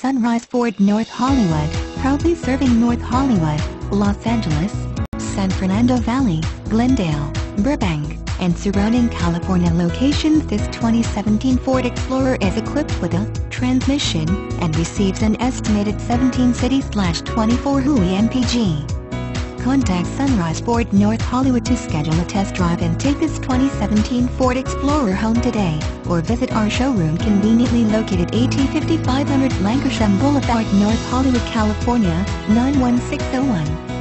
Sunrise Ford North Hollywood, proudly serving North Hollywood, Los Angeles, San Fernando Valley, Glendale, Burbank, and surrounding California locations this 2017 Ford Explorer is equipped with a transmission and receives an estimated 17 city-24 Hui MPG. Contact Sunrise Ford North Hollywood to schedule a test drive and take this 2017 Ford Explorer home today, or visit our showroom conveniently located AT 5500 Lankershim Boulevard, North Hollywood, California, 91601.